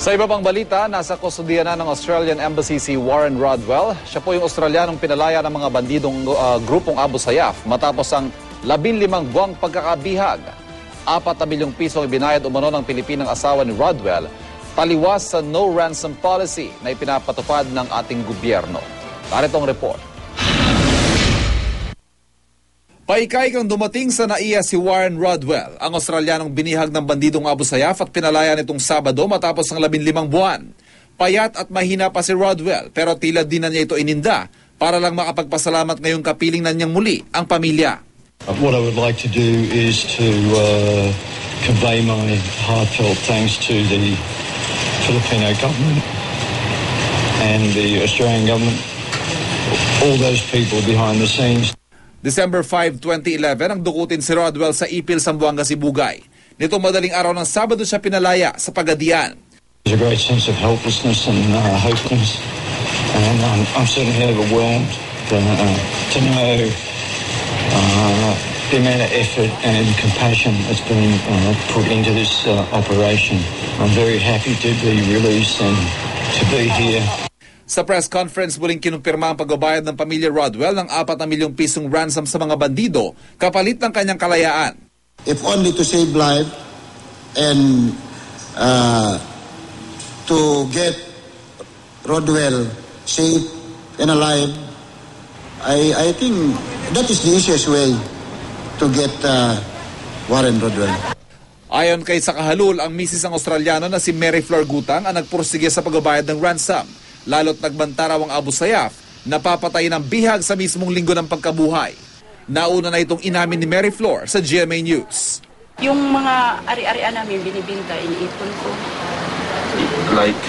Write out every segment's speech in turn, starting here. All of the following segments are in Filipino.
Sa iba pang balita, nasa kustodiya na ng Australian Embassy si Warren Rodwell. Siya po yung Australianong pinalaya ng mga bandidong uh, grupong Abu Sayyaf matapos ang 15 buwang pagkakabihag. Apat na milyong pisong ibinayad umano ng Pilipinang asawa ni Rodwell taliwas sa no ransom policy na ipinapatupad ng ating gobyerno. Narito ang report. Paikay kang dumating sa naiya si Warren Rodwell, ang Australianong binihag ng bandidong Abu Sayyaf at pinalaya nitong Sabado matapos ng 15 buwan. Payat at mahina pa si Rodwell pero tila din na niya ito ininda para lang makapagpasalamat ngayong kapiling na niyang muli ang pamilya. Uh, What I would like to do is to uh, convey my heartfelt thanks to the Filipino government and the Australian government, all those people behind the scenes. December 5, 2011 ang dukutin si Rodwell sa Ipil, Sambuanga, Sibugay. Nitong madaling araw ng Sabado siya pinalaya sa Pagadian. There's a great sense of helplessness and uh, hopelessness, and um, I'm certainly overwhelmed to, uh, to know uh, the amount of effort and compassion that's been uh, put into this uh, operation. I'm very happy to be released and to be here. Sa press conference, muling kinumpirma ang pagbabayad ng pamilya Rodwell ng 4 na milyong pisong ransom sa mga bandido kapalit ng kanyang kalayaan. if only to save life and uh, to get Rodwell safe and alive, I, I think that is the easiest way to get uh, Warren Rodwell. Ayon kay Sakahalul, ang misis ng Australiano na si Mary Flor Gutang ang nagpursige sa pagbabayad ng ransom. Lalo't nagbanta raw ang Abu Sayyaf na papatay ng bihag sa mismong linggo ng pagkabuhay. Nauna na itong inamin ni Mary Flor sa GMA News. Yung mga ari-arian namin binibinta, iniipon ko. Like,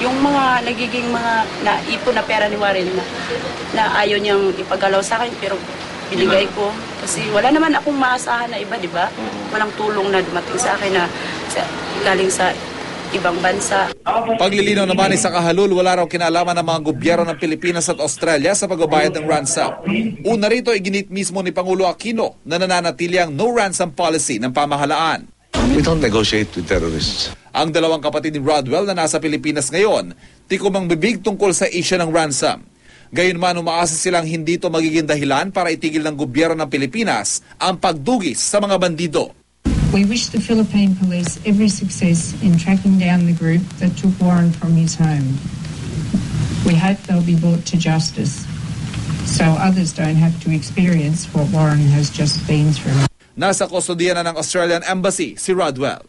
Yung mga nagiging mga naipon na pera ni Warren na, na ayaw niyang ipagalaw sa akin pero binigay ko. Kasi wala naman akong maasahan na iba, di ba? Walang tulong na dumating sa akin na sa, galing sa ibang bansa. Paglilinaw naman ni Sakahalul, wala raw kinalaman ng mga gobyerno ng Pilipinas at Australia sa pagbabayad ng ransom. Una rito, iginit mismo ni Pangulo Aquino na nananatili ang no ransom policy ng pamahalaan. we don't negotiate with terrorists. Ang dalawang kapatid ni Rodwell na nasa Pilipinas ngayon, tikumang bibig tungkol sa issue ng ransom. Gayunman umaasa silang hindi ito magiging dahilan para itigil ng gobyerno ng Pilipinas ang pagdugis sa mga bandido. We wish the Philippine police every success in tracking down the group that took Warren from his home. We hope they'll be brought to justice so others don't have to experience what Warren has just been through. Nasa kustodiya na ng Australian Embassy si Rodwell.